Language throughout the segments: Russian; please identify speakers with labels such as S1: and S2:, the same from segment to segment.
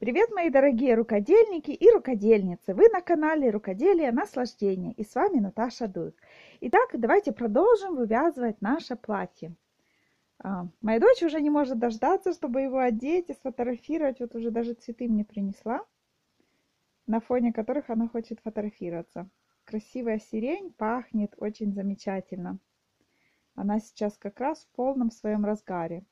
S1: Привет, мои дорогие рукодельники и рукодельницы! Вы на канале Рукоделие Наслаждение и с вами Наташа Дуев. Итак, давайте продолжим вывязывать наше платье. А, моя дочь уже не может дождаться, чтобы его одеть и сфотографировать. Вот уже даже цветы мне принесла, на фоне которых она хочет фотографироваться. Красивая сирень пахнет очень замечательно. Она сейчас как раз в полном своем разгаре.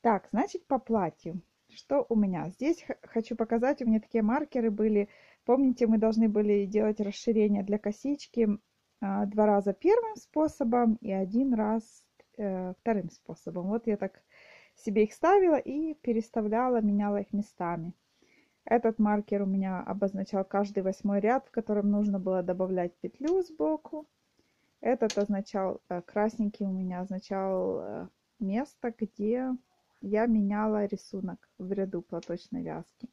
S1: Так, значит, по платью что у меня? Здесь хочу показать, у меня такие маркеры были. Помните, мы должны были делать расширение для косички а, два раза первым способом и один раз э, вторым способом. Вот я так себе их ставила и переставляла, меняла их местами. Этот маркер у меня обозначал каждый восьмой ряд, в котором нужно было добавлять петлю сбоку. Этот означал, э, красненький у меня означал э, место, где я меняла рисунок в ряду платочной вязки.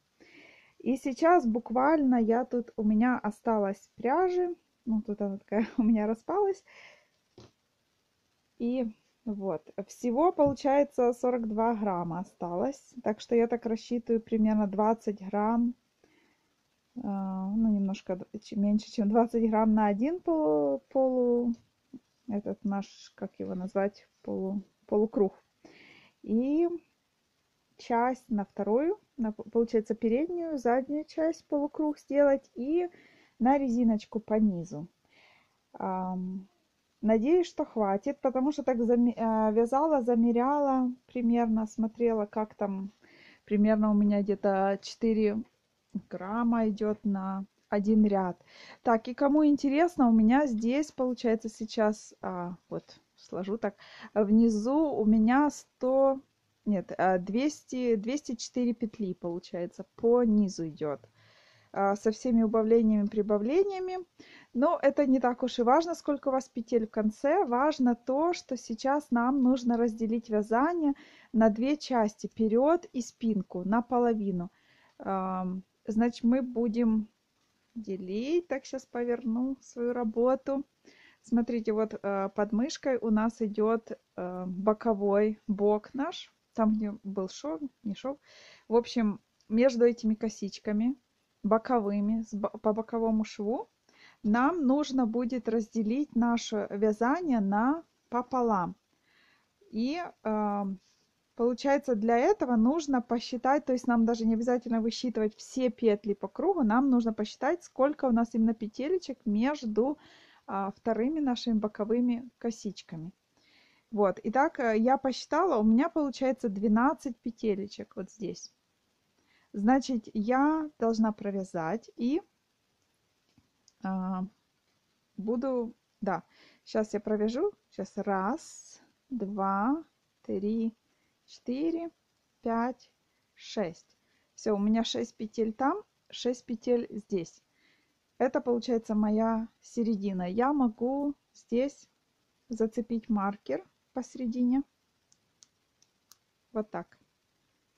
S1: И сейчас буквально я тут, у меня осталось пряжи, ну тут она такая у меня распалась. И вот, всего получается 42 грамма осталось. Так что я так рассчитываю примерно 20 грамм, а, ну немножко меньше, чем 20 грамм на один полу, полу этот наш, как его назвать, полу, полукруг и часть на вторую, на, получается переднюю, заднюю часть полукруг сделать и на резиночку по низу. Надеюсь, что хватит, потому что так зам... Э, вязала, замеряла примерно, смотрела, как там примерно у меня где-то 4 грамма идет на один ряд. Так, и кому интересно, у меня здесь получается сейчас, а, вот сложу так, внизу у меня 100, нет, 200, а, 204 петли получается, по низу идет а, со всеми убавлениями, прибавлениями. Но это не так уж и важно, сколько у вас петель в конце. Важно то, что сейчас нам нужно разделить вязание на две части, вперед и спинку, наполовину. Значит, мы будем делить. Так, сейчас поверну свою работу. Смотрите, вот э, под мышкой у нас идет э, боковой бок наш. Там, где был шов, не шов. В общем, между этими косичками боковыми, по боковому шву, нам нужно будет разделить наше вязание на пополам. И э, получается для этого нужно посчитать, то есть нам даже не обязательно высчитывать все петли по кругу, нам нужно посчитать, сколько у нас именно петелечек между вторыми нашими боковыми косичками. Вот, итак, э, я посчитала, у меня получается 12 петелечек вот здесь. Значит, я должна провязать и а, буду, да, сейчас я провяжу, сейчас раз, два, три, четыре, пять, шесть. Все, у меня 6 петель там, 6 петель здесь. Это получается моя середина. Я могу здесь зацепить маркер посередине. Вот так.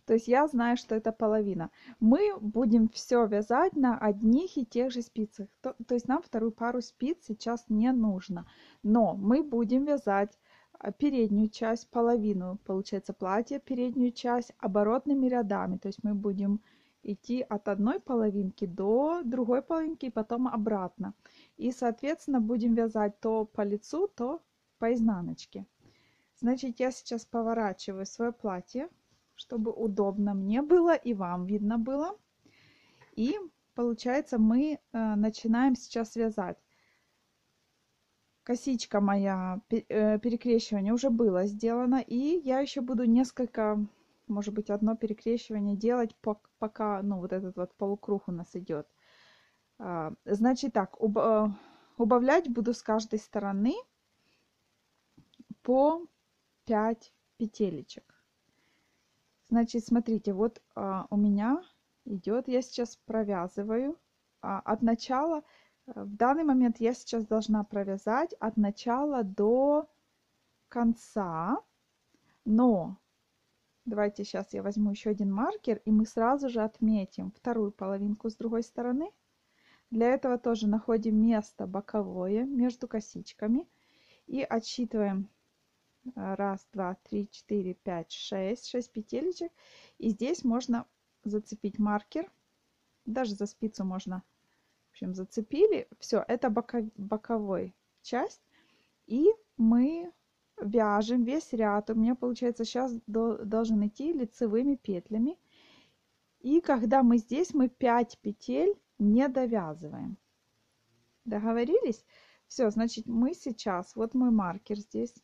S1: То есть я знаю, что это половина. Мы будем все вязать на одних и тех же спицах. То, то есть нам вторую пару спиц сейчас не нужно. Но мы будем вязать а, переднюю часть, половину, получается, платья, переднюю часть оборотными рядами. То есть мы будем идти от одной половинки до другой половинки и потом обратно. И, соответственно, будем вязать то по лицу, то по изнаночке. Значит, я сейчас поворачиваю свое платье, чтобы удобно мне было и вам видно было. И получается, мы э, начинаем сейчас вязать. Косичка моя, э, перекрещивание уже было сделано. И я еще буду несколько может быть, одно перекрещивание делать, пока, ну, вот этот вот полукруг у нас идет. А, значит так, э, убавлять буду с каждой стороны по 5 петелечек. Значит, смотрите, вот а, у меня идет, я сейчас провязываю а, от начала, э, в данный момент я сейчас должна провязать от начала до конца, но Давайте сейчас я возьму еще один маркер, и мы сразу же отметим вторую половинку с другой стороны. Для этого тоже находим место боковое между косичками и отсчитываем раз, два, три, четыре, пять, шесть, шесть петелечек. И здесь можно зацепить маркер. Даже за спицу можно. В общем, зацепили. Все, это боковой часть. И мы вяжем весь ряд. У меня получается сейчас до, должен идти лицевыми петлями. И когда мы здесь, мы 5 петель не довязываем. Договорились? Все, значит, мы сейчас, вот мой маркер здесь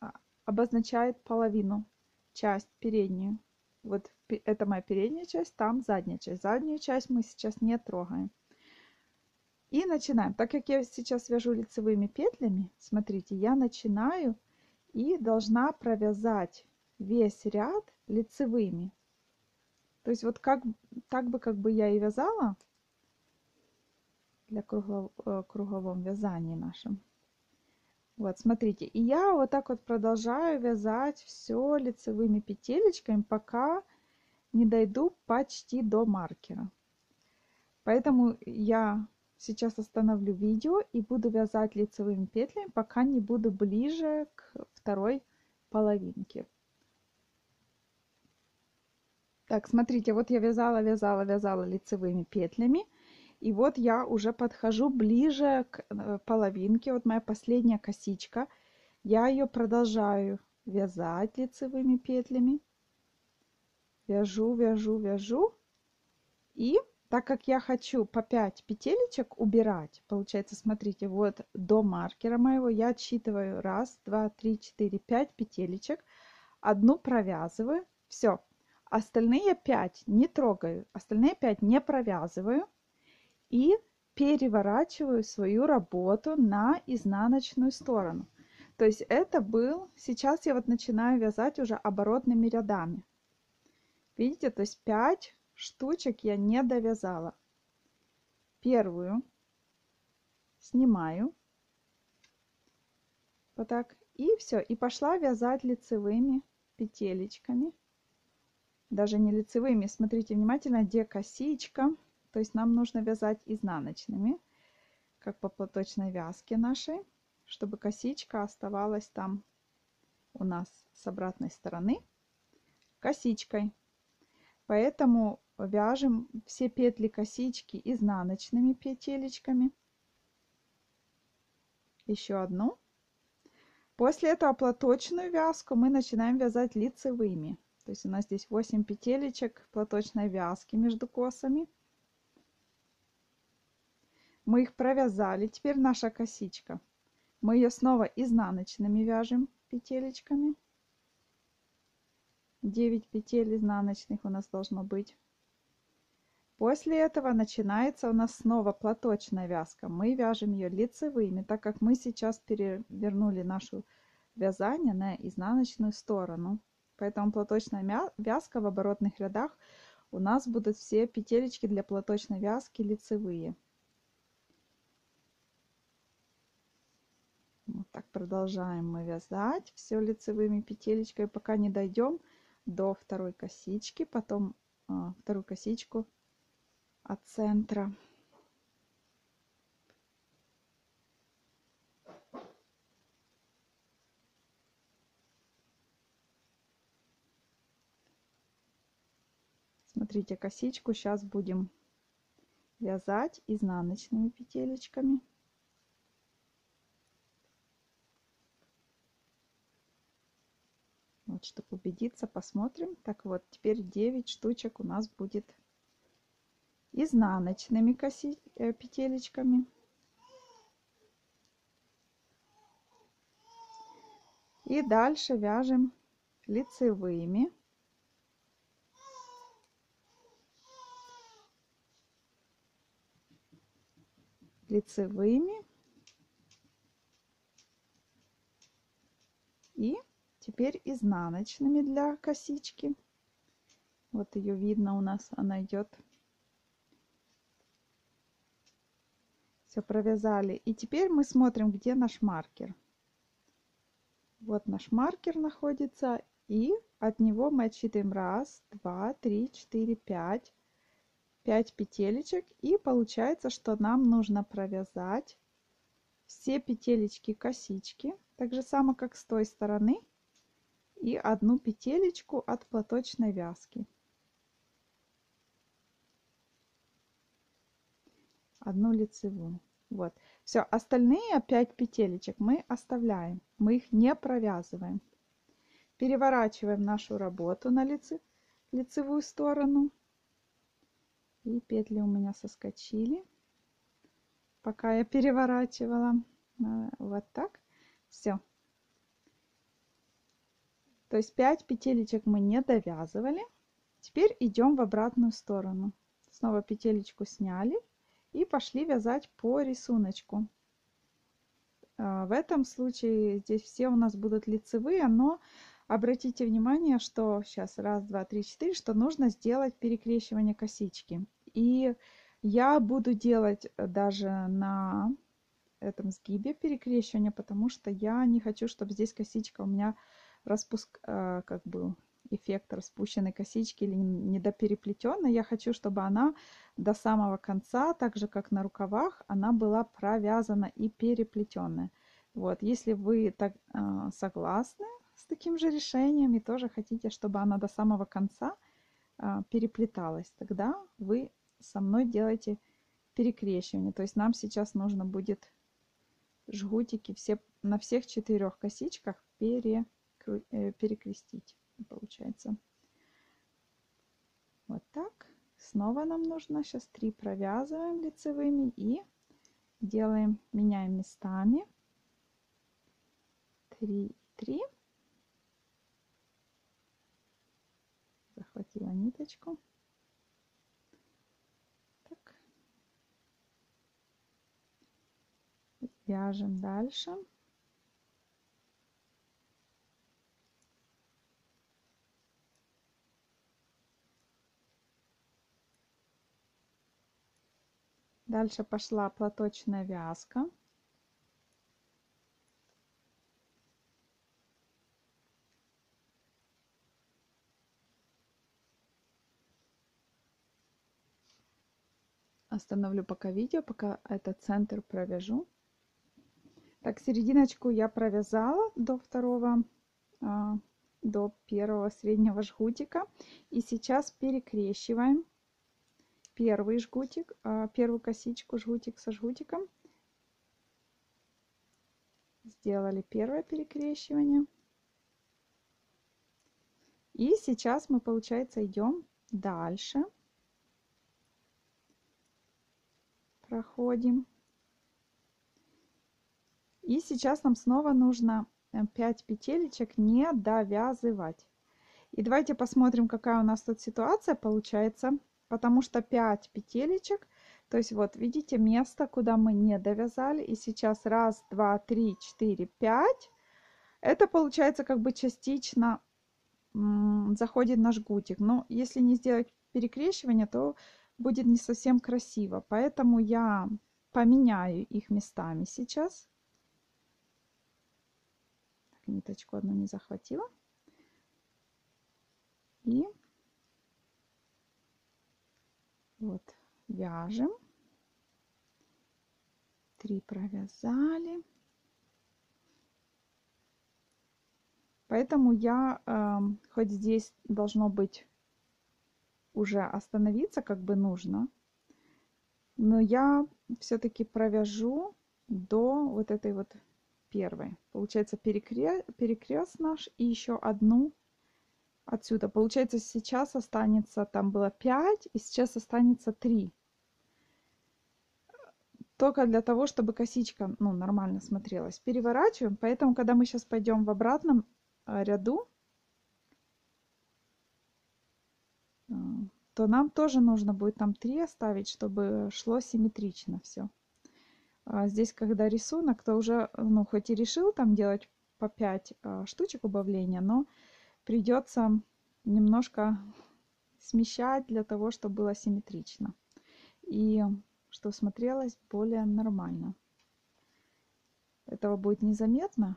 S1: а, обозначает половину, часть переднюю. Вот это моя передняя часть, там задняя часть. Заднюю часть мы сейчас не трогаем. И начинаем. Так как я сейчас вяжу лицевыми петлями, смотрите, я начинаю и должна провязать весь ряд лицевыми. То есть вот как, так бы как бы я и вязала для круглов, э, круговом вязании нашем. Вот, смотрите, и я вот так вот продолжаю вязать все лицевыми петелечками, пока не дойду почти до маркера. Поэтому я сейчас остановлю видео и буду вязать лицевыми петлями, пока не буду ближе к второй половинке. Так, смотрите, вот я вязала, вязала, вязала лицевыми петлями. И вот я уже подхожу ближе к э, половинке. Вот моя последняя косичка. Я ее продолжаю вязать лицевыми петлями. Вяжу, вяжу, вяжу. И так как я хочу по 5 петелечек убирать, получается, смотрите, вот до маркера моего я отсчитываю раз, два, три, четыре, пять петелечек. Одну провязываю. Все. Остальные 5 не трогаю. Остальные 5 не провязываю и переворачиваю свою работу на изнаночную сторону. То есть это был, сейчас я вот начинаю вязать уже оборотными рядами. Видите, то есть 5 штучек я не довязала. Первую снимаю. Вот так. И все. И пошла вязать лицевыми петелечками. Даже не лицевыми. Смотрите внимательно, где косичка. То есть нам нужно вязать изнаночными, как по платочной вязке нашей, чтобы косичка оставалась там у нас с обратной стороны косичкой. Поэтому вяжем все петли косички изнаночными петелечками. Еще одну. После этого платочную вязку мы начинаем вязать лицевыми. То есть у нас здесь 8 петелечек платочной вязки между косами. Мы их провязали. Теперь наша косичка. Мы ее снова изнаночными вяжем петелечками. 9 петель изнаночных у нас должно быть. После этого начинается у нас снова платочная вязка. Мы вяжем ее лицевыми, так как мы сейчас перевернули нашу вязание на изнаночную сторону. Поэтому платочная вязка в оборотных рядах у нас будут все петелечки для платочной вязки лицевые. Вот так продолжаем мы вязать все лицевыми петелечками, пока не дойдем до второй косички, потом а, вторую косичку от центра. Смотрите, косичку сейчас будем вязать изнаночными петелечками. Вот, чтобы убедиться, посмотрим. Так вот, теперь 9 штучек у нас будет изнаночными коси, э, петелечками. И дальше вяжем лицевыми. лицевыми и Теперь изнаночными для косички. Вот ее видно у нас, она идет. Все провязали. И теперь мы смотрим, где наш маркер. Вот наш маркер находится. И от него мы отсчитываем 1, 2, 3, 4, 5. 5 петелечек. И получается, что нам нужно провязать все петелечки косички. Так же само, как с той стороны. И одну петелечку от платочной вязки. одну лицевую. Вот. Все, остальные 5 петелечек мы оставляем. Мы их не провязываем. Переворачиваем нашу работу на лице, лицевую сторону. И петли у меня соскочили, пока я переворачивала. Вот так. Все. То есть 5 петелечек мы не довязывали. Теперь идем в обратную сторону. Снова петелечку сняли и пошли вязать по рисунку. А, в этом случае здесь все у нас будут лицевые, но обратите внимание, что сейчас раз, два, три, четыре, что нужно сделать перекрещивание косички. И я буду делать даже на этом сгибе перекрещивание, потому что я не хочу, чтобы здесь косичка у меня распуск, а, как бы эффект распущенной косички или недопереплетенной. Я хочу, чтобы она до самого конца, так же как на рукавах, она была провязана и переплетенная. Вот, если вы так э, согласны с таким же решением и тоже хотите, чтобы она до самого конца э, переплеталась, тогда вы со мной делаете перекрещивание. То есть нам сейчас нужно будет жгутики все, на всех четырех косичках пере, э, перекрестить получается. Вот так. Снова нам нужно сейчас 3 провязываем лицевыми и делаем, меняем местами. 3 3. Захватила ниточку. Так. Вяжем дальше. Дальше пошла платочная вязка. Остановлю пока видео, пока этот центр провяжу. Так, серединочку я провязала до второго, а, до первого среднего жгутика. И сейчас перекрещиваем первый жгутик, а, первую косичку, жгутик со жгутиком. Сделали первое перекрещивание. И сейчас мы, получается, идем дальше. Проходим. И сейчас нам снова нужно 5 э, петелечек не довязывать. И давайте посмотрим, какая у нас тут ситуация получается потому что 5 петелечек, то есть вот видите место, куда мы не довязали, и сейчас раз, два, три, четыре, пять, это получается как бы частично заходит на жгутик, но если не сделать перекрещивание, то будет не совсем красиво, поэтому я поменяю их местами сейчас. Так, ниточку одну не захватила. И вот вяжем. Три провязали. Поэтому я, э, хоть здесь должно быть уже остановиться, как бы нужно, но я все-таки провяжу до вот этой вот первой. Получается перекрест, перекрест наш и еще одну отсюда. Получается, сейчас останется, там было 5, и сейчас останется 3. Только для того, чтобы косичка ну, нормально смотрелась. Переворачиваем, поэтому, когда мы сейчас пойдем в обратном э, ряду, э, то нам тоже нужно будет там 3 оставить, чтобы шло симметрично все. А здесь, когда рисунок, то уже, ну, хоть и решил там делать по 5 э, штучек убавления, но придется немножко смещать для того, чтобы было симметрично. И чтобы смотрелось более нормально. Этого будет незаметно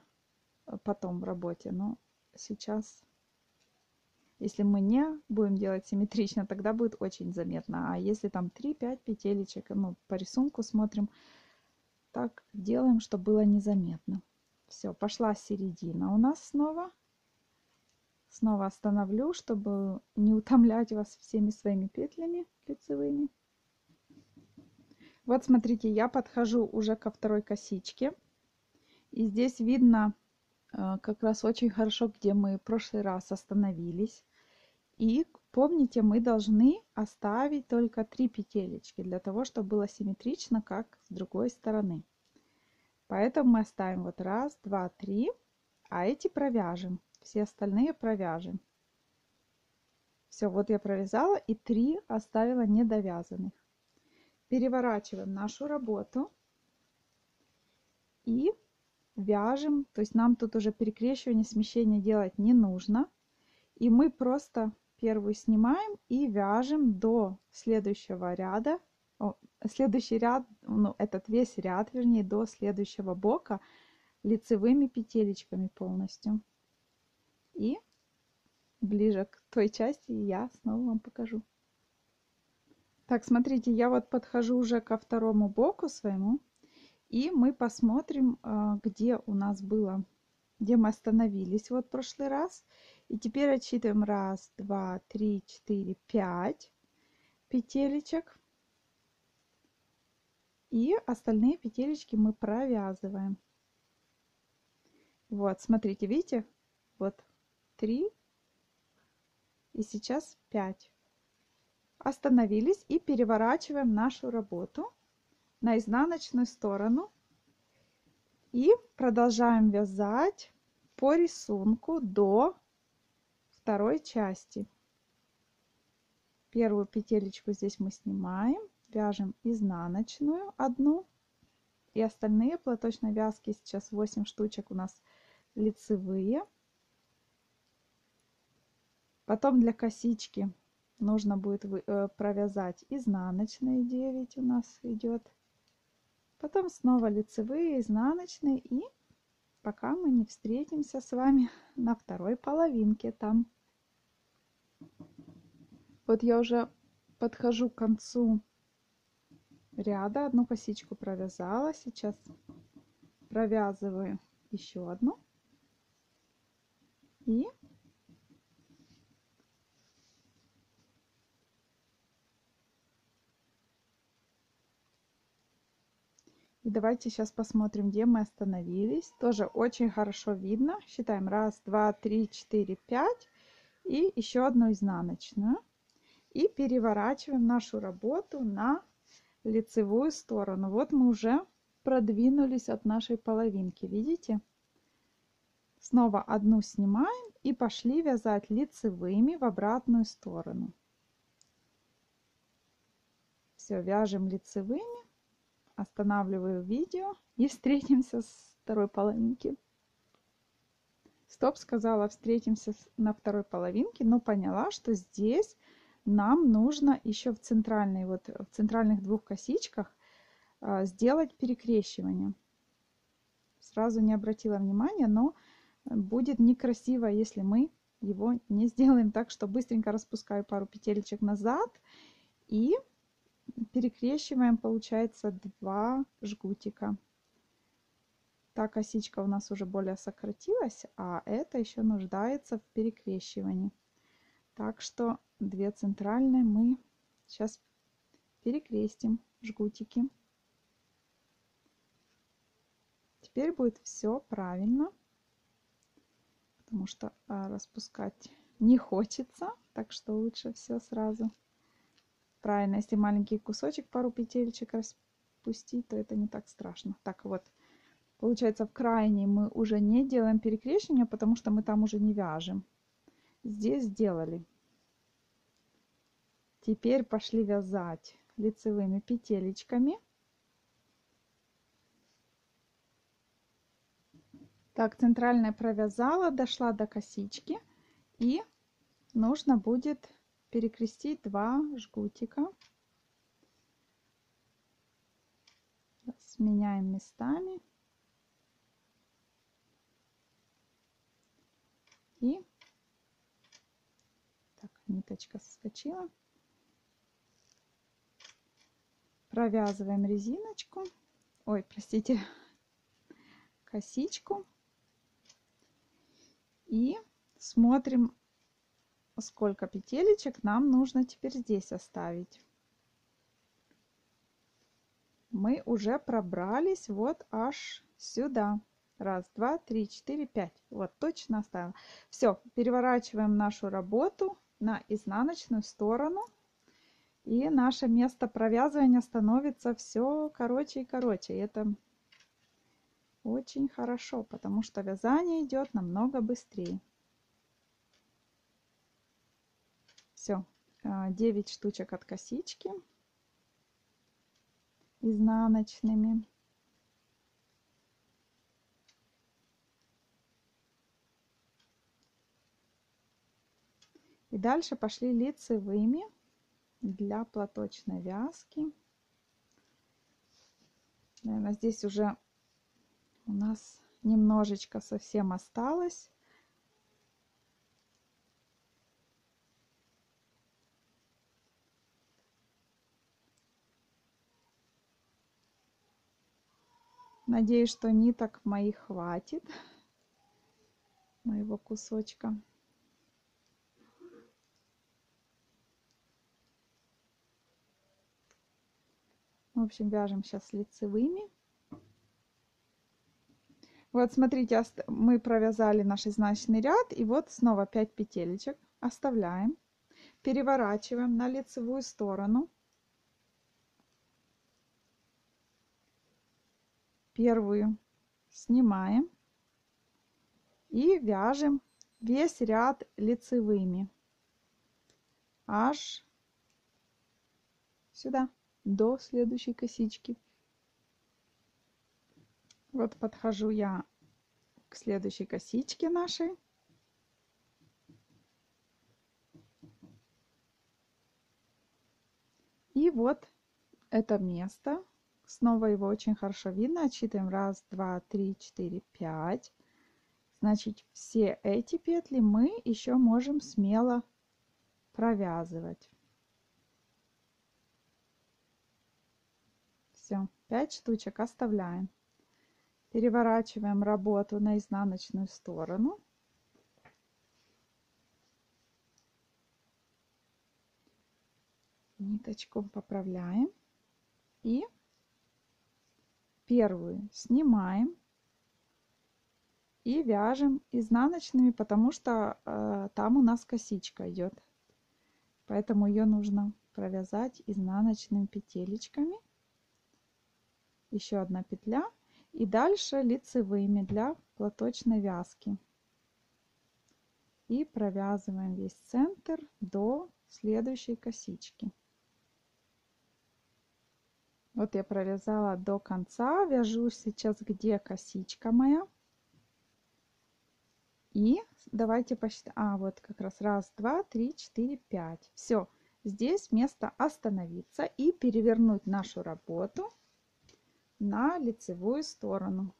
S1: э, потом в работе, но сейчас, если мы не будем делать симметрично, тогда будет очень заметно. А если там 3-5 петелечек, ну, по рисунку смотрим, так делаем, чтобы было незаметно. Все, пошла середина у нас снова. Снова остановлю, чтобы не утомлять вас всеми своими петлями лицевыми. Вот смотрите, я подхожу уже ко второй косичке. И здесь видно э, как раз очень хорошо, где мы в прошлый раз остановились. И помните, мы должны оставить только три петелечки, для того, чтобы было симметрично, как с другой стороны. Поэтому мы оставим вот раз, два, три, а эти провяжем. Все остальные провяжем. Все, вот я провязала и три оставила недовязанных переворачиваем нашу работу и вяжем. То есть нам тут уже перекрещивание, смещение делать не нужно. И мы просто первую снимаем и вяжем до следующего ряда. О, следующий ряд, ну этот весь ряд, вернее, до следующего бока лицевыми петелечками полностью. И ближе к той части я снова вам покажу. Так, смотрите, я вот подхожу уже ко второму боку своему. И мы посмотрим, а, где у нас было, где мы остановились вот в прошлый раз. И теперь отсчитываем раз, два, три, четыре, пять петелечек. И остальные петелечки мы провязываем. Вот, смотрите, видите? Вот три и сейчас пять остановились и переворачиваем нашу работу на изнаночную сторону и продолжаем вязать по рисунку до второй части. Первую петелечку здесь мы снимаем, вяжем изнаночную одну и остальные платочной вязки, сейчас 8 штучек у нас лицевые. Потом для косички нужно будет э, провязать изнаночные 9 у нас идет. Потом снова лицевые, изнаночные и пока мы не встретимся с вами на второй половинке там. Вот я уже подхожу к концу ряда, одну косичку провязала, сейчас провязываю еще одну и И давайте сейчас посмотрим, где мы остановились. Тоже очень хорошо видно. Считаем. Раз, два, три, четыре, пять. И еще одну изнаночную. И переворачиваем нашу работу на лицевую сторону. Вот мы уже продвинулись от нашей половинки. Видите? Снова одну снимаем и пошли вязать лицевыми в обратную сторону. Все, вяжем лицевыми останавливаю видео и встретимся с второй половинки. Стоп, сказала, встретимся на второй половинке, но поняла, что здесь нам нужно еще в центральной, вот в центральных двух косичках а, сделать перекрещивание. Сразу не обратила внимания, но будет некрасиво, если мы его не сделаем так, что быстренько распускаю пару петелечек назад и перекрещиваем, получается, два жгутика. Та косичка у нас уже более сократилась, а это еще нуждается в перекрещивании. Так что две центральные мы сейчас перекрестим жгутики. Теперь будет все правильно, потому что а, распускать не хочется, так что лучше все сразу Правильно, если маленький кусочек, пару петелечек распустить, то это не так страшно. Так вот, получается в крайней мы уже не делаем перекрещивания, потому что мы там уже не вяжем. Здесь сделали. Теперь пошли вязать лицевыми петелечками. Так, центральная провязала, дошла до косички. И нужно будет перекрестить два жгутика. Сменяем местами. И так, ниточка соскочила. Провязываем резиночку. Ой, простите, косичку. И смотрим сколько петелечек нам нужно теперь здесь оставить. мы уже пробрались вот аж сюда. Раз, два, три, четыре, пять. Вот, точно оставила. Все, переворачиваем нашу работу на изнаночную сторону. И наше место провязывания становится все короче и короче. Это очень хорошо, потому что вязание идет намного быстрее. Все, 9 а, штучек от косички изнаночными. И дальше пошли лицевыми для платочной вязки. Наверное, здесь уже у нас немножечко совсем осталось. Надеюсь, что ниток моих хватит моего кусочка. В общем, вяжем сейчас лицевыми. Вот смотрите, мы провязали наш изнаночный ряд. И вот снова 5 петелечек оставляем. Переворачиваем на лицевую сторону. Первую снимаем. И вяжем весь ряд лицевыми. Аж сюда до следующей косички. Вот подхожу я к следующей косичке нашей. И вот это место. Снова его очень хорошо видно. Отсчитываем. Раз, два, три, четыре, пять. Значит, все эти петли мы еще можем смело провязывать. Все, 5 штучек оставляем. Переворачиваем работу на изнаночную сторону. Ниточку поправляем. И первую снимаем и вяжем изнаночными, потому что э, там у нас косичка идет. Поэтому ее нужно провязать изнаночными петелечками. Еще одна петля. И дальше лицевыми для платочной вязки. И провязываем весь центр до следующей косички вот я провязала до конца вяжу сейчас где косичка моя и давайте посчитаем а вот как раз раз два три четыре пять все здесь место остановиться и перевернуть нашу работу на лицевую сторону.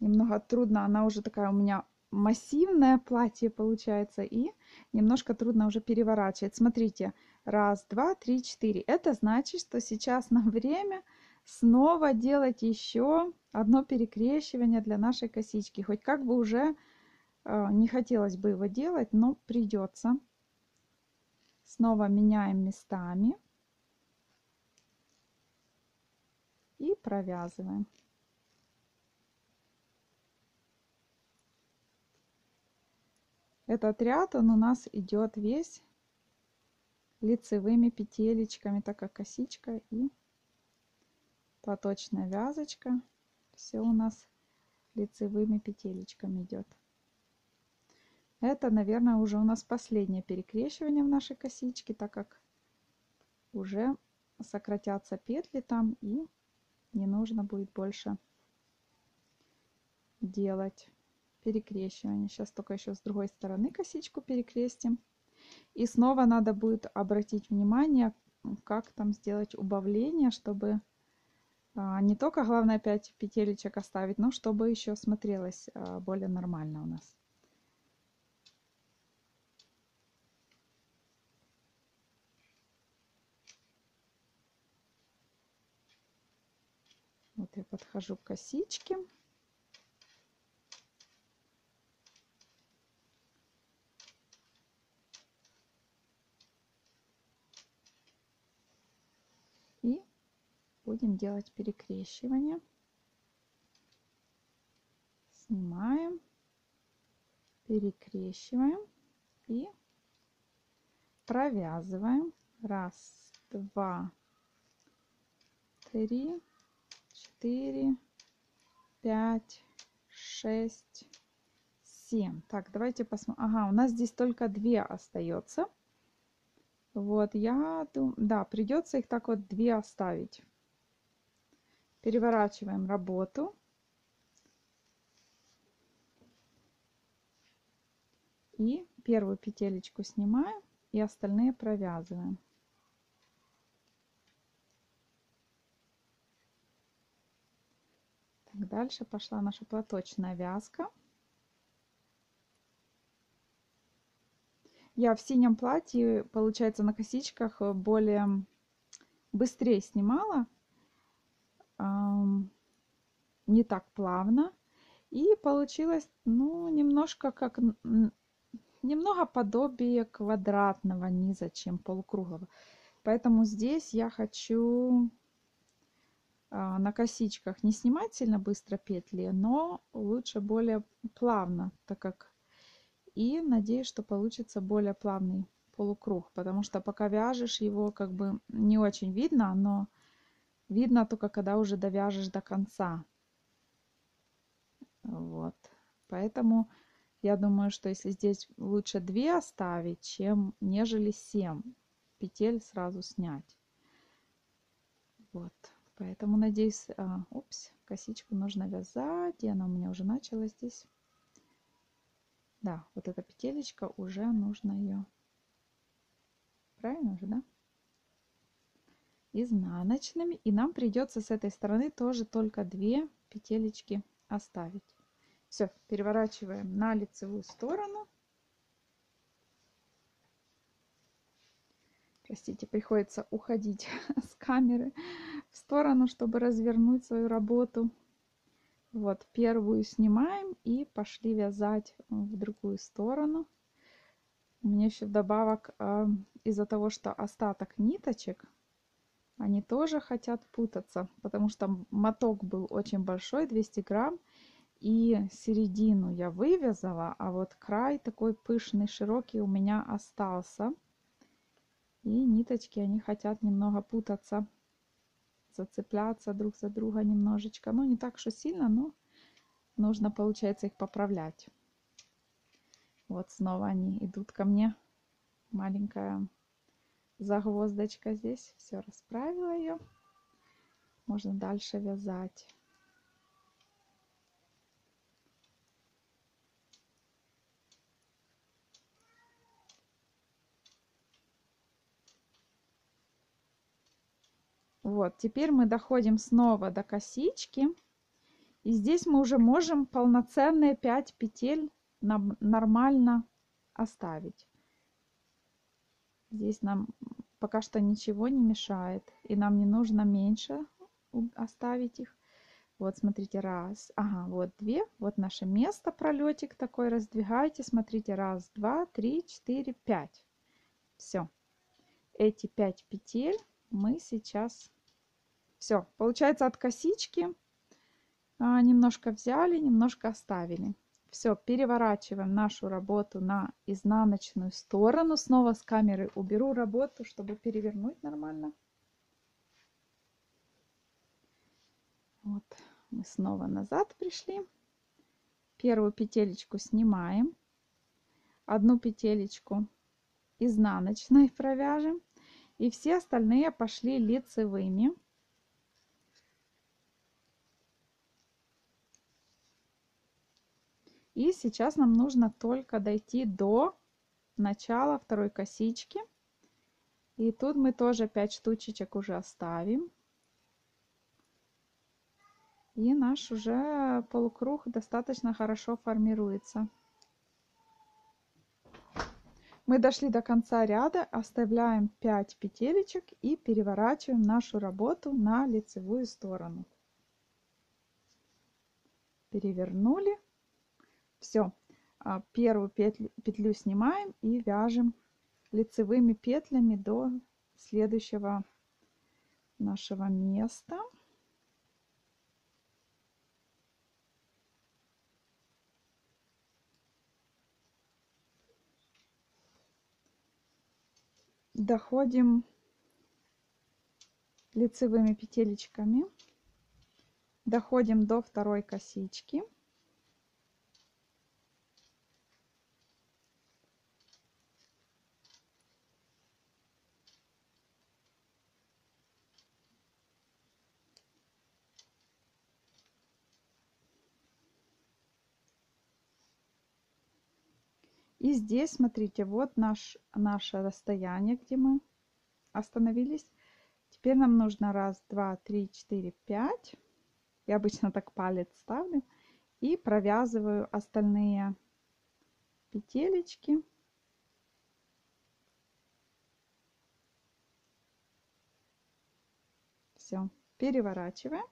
S1: Немного трудно, она уже такая у меня массивное платье получается и немножко трудно уже переворачивать. Смотрите, раз, два, три, четыре. Это значит, что сейчас нам время снова делать еще одно перекрещивание для нашей косички. Хоть как бы уже э, не хотелось бы его делать, но придется. Снова меняем местами. и провязываем. Этот ряд, он у нас идет весь лицевыми петелечками, так как косичка и платочная вязочка. Все у нас лицевыми петелечками идет. Это, наверное, уже у нас последнее перекрещивание в нашей косичке, так как уже сократятся петли там и не нужно будет больше делать перекрещивание. Сейчас только еще с другой стороны косичку перекрестим. И снова надо будет обратить внимание, как там сделать убавление, чтобы а, не только, главное, 5 петелечек оставить, но чтобы еще смотрелось а, более нормально у нас. Вот я подхожу к косичке. И будем делать перекрещивание. Снимаем, перекрещиваем и провязываем. Раз, два, три, четыре, пять, шесть, семь. Так, давайте посмотрим. Ага, у нас здесь только две остается. Вот, я думаю, да, придется их так вот две оставить. Переворачиваем работу. И первую петелечку снимаем и остальные провязываем. Так, дальше пошла наша платочная вязка. Я в синем платье, получается, на косичках более быстрее снимала. Не так плавно. И получилось, ну, немножко как... Немного подобие квадратного низа, чем полукруглого. Поэтому здесь я хочу а, на косичках не снимать сильно быстро петли, но лучше более плавно, так как и надеюсь, что получится более плавный полукруг, потому что пока вяжешь его как бы не очень видно, но видно только когда уже довяжешь до конца. Вот. Поэтому я думаю, что если здесь лучше 2 оставить, чем нежели 7 петель сразу снять. Вот. Поэтому надеюсь, а, упс, косичку нужно вязать, и она у меня уже начала здесь. Да, вот эта петелечка уже нужно ее. Правильно же, да? Изнаночными. И нам придется с этой стороны тоже только две петелечки оставить. Все, переворачиваем на лицевую сторону. Простите, приходится уходить с камеры в сторону, чтобы развернуть свою работу. Вот первую снимаем и пошли вязать в другую сторону. Меня еще вдобавок э, из-за того, что остаток ниточек, они тоже хотят путаться, потому что моток был очень большой, 200 грамм, и середину я вывязала, а вот край такой пышный, широкий у меня остался. И ниточки, они хотят немного путаться зацепляться друг за друга немножечко. Ну, не так, что сильно, но нужно, получается, их поправлять. Вот снова они идут ко мне. Маленькая загвоздочка здесь. Все, расправила ее. Можно дальше вязать. Вот, теперь мы доходим снова до косички. И здесь мы уже можем полноценные 5 петель нормально оставить. Здесь нам пока что ничего не мешает. И нам не нужно меньше оставить их. Вот, смотрите, раз. Ага, вот две. Вот наше место, пролетик такой. Раздвигайте. Смотрите, раз, два, три, четыре, пять. Все. Эти пять петель мы сейчас все, получается от косички а, немножко взяли, немножко оставили. Все, переворачиваем нашу работу на изнаночную сторону. Снова с камеры уберу работу, чтобы перевернуть нормально. Вот, мы снова назад пришли. Первую петелечку снимаем. Одну петелечку изнаночной провяжем. И все остальные пошли лицевыми. И сейчас нам нужно только дойти до начала второй косички. И тут мы тоже 5 штучечек уже оставим. И наш уже полукруг достаточно хорошо формируется. Мы дошли до конца ряда, оставляем 5 петелечек и переворачиваем нашу работу на лицевую сторону. Перевернули. Все, а, первую петлю, петлю снимаем и вяжем лицевыми петлями до следующего нашего места. Доходим лицевыми петелечками, доходим до второй косички. И здесь, смотрите, вот наш, наше расстояние, где мы остановились. Теперь нам нужно раз, два, три, четыре, пять. Я обычно так палец ставлю. И провязываю остальные петелечки. Все, переворачиваем.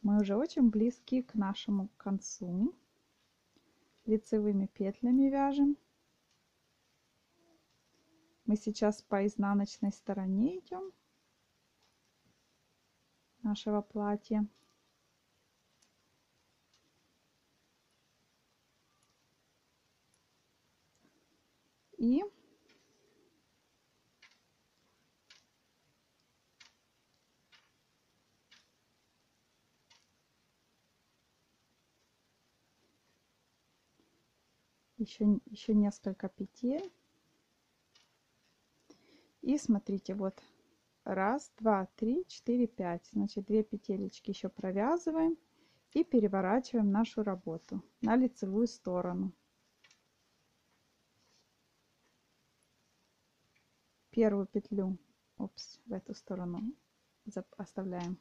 S1: Мы уже очень близки к нашему концу лицевыми петлями вяжем. Мы сейчас по изнаночной стороне идем нашего платья. И еще, еще несколько петель. И смотрите, вот раз, два, три, четыре, пять. Значит, две петелечки еще провязываем и переворачиваем нашу работу на лицевую сторону. Первую петлю, опс, в эту сторону оставляем.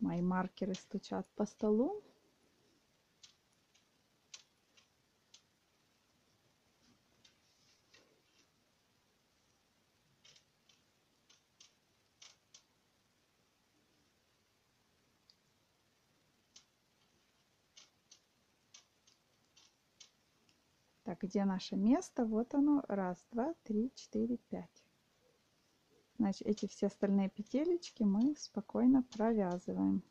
S1: Мои маркеры стучат по столу. Где наше место? Вот оно. Раз, два, три, четыре, пять. Значит, эти все остальные петелечки мы спокойно провязываем.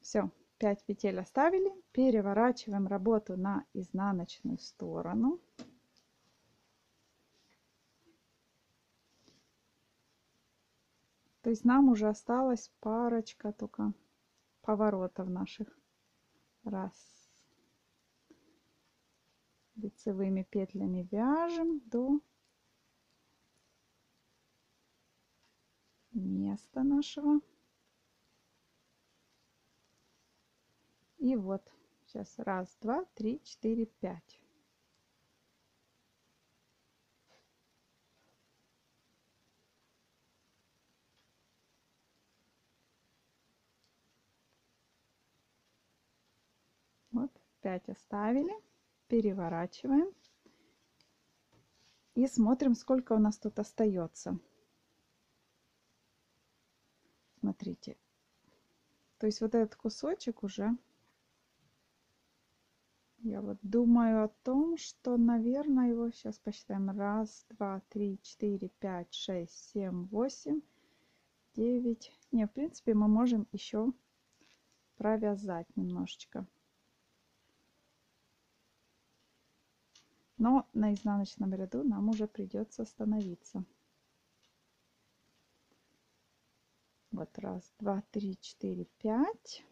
S1: Все, 5 петель оставили. Переворачиваем работу на изнаночную сторону. То есть нам уже осталась парочка только поворотов наших. Раз. Лицевыми петлями вяжем до места нашего. И вот сейчас раз, два, три, четыре, пять. Вот 5 оставили. Переворачиваем. И смотрим, сколько у нас тут остается. Смотрите. То есть вот этот кусочек уже... Я вот думаю о том, что, наверное, его сейчас посчитаем. Раз, два, три, четыре, пять, шесть, семь, восемь, девять. Не, в принципе, мы можем еще провязать немножечко. Но на изнаночном ряду нам уже придется остановиться. Вот раз, два, три, четыре, пять.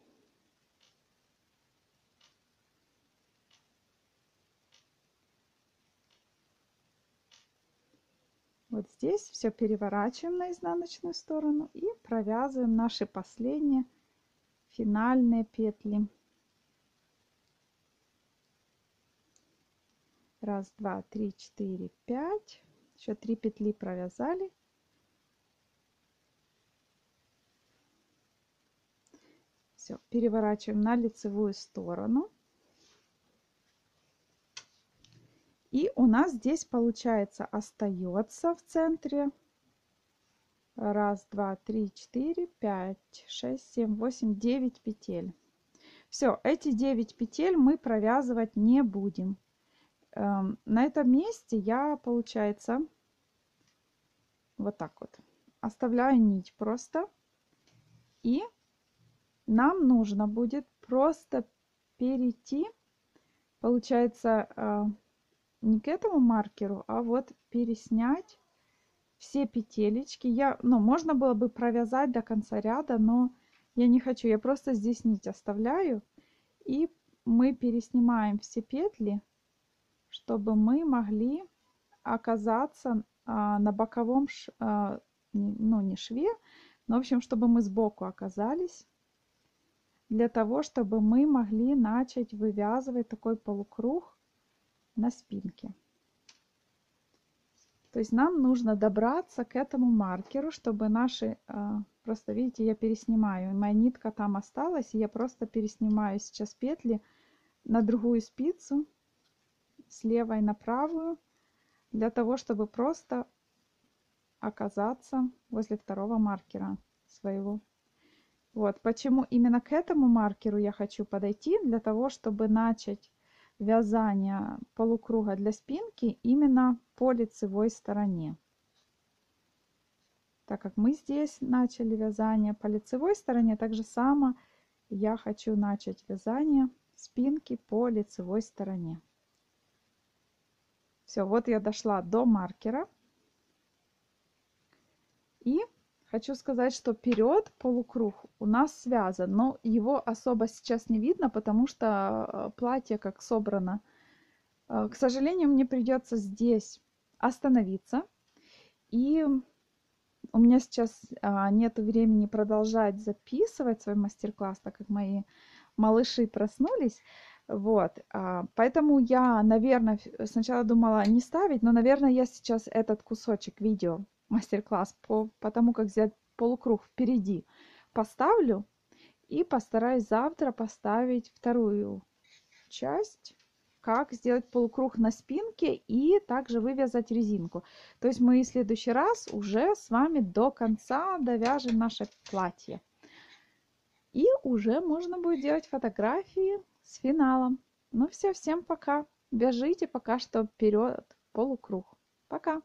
S1: Вот здесь все переворачиваем на изнаночную сторону и провязываем наши последние финальные петли. Раз, два, три, четыре, пять. Еще три петли провязали. Все, переворачиваем на лицевую сторону. И у нас здесь получается остается в центре раз, два, три, четыре, пять, шесть, семь, восемь, девять петель. Все, эти 9 петель мы провязывать не будем. Эм, на этом месте я, получается, вот так вот оставляю нить просто. И нам нужно будет просто перейти, получается, э, не к этому маркеру, а вот переснять все петелечки. Я, ну, можно было бы провязать до конца ряда, но я не хочу. Я просто здесь нить оставляю. И мы переснимаем все петли, чтобы мы могли оказаться а, на боковом, а, ну, не шве, но, в общем, чтобы мы сбоку оказались. Для того, чтобы мы могли начать вывязывать такой полукруг на спинке. То есть нам нужно добраться к этому маркеру, чтобы наши... А, просто, видите, я переснимаю. Моя нитка там осталась, и я просто переснимаю сейчас петли на другую спицу, с левой на правую, для того, чтобы просто оказаться возле второго маркера своего. Вот, почему именно к этому маркеру я хочу подойти, для того, чтобы начать вязания полукруга для спинки именно по лицевой стороне. Так как мы здесь начали вязание по лицевой стороне, так же само я хочу начать вязание спинки по лицевой стороне. Все, вот я дошла до маркера. И Хочу сказать, что вперед полукруг у нас связан, но его особо сейчас не видно, потому что э, платье как собрано. Э, к сожалению, мне придется здесь остановиться. И у меня сейчас а, нет времени продолжать записывать свой мастер-класс, так как мои малыши проснулись. Вот, а, поэтому я, наверное, сначала думала не ставить, но, наверное, я сейчас этот кусочек видео мастер-класс по, по тому, как сделать полукруг впереди, поставлю. И постараюсь завтра поставить вторую часть, как сделать полукруг на спинке и также вывязать резинку. То есть мы в следующий раз уже с вами до конца довяжем наше платье. И уже можно будет делать фотографии с финалом. Ну все, всем пока. Вяжите пока что вперед полукруг. Пока.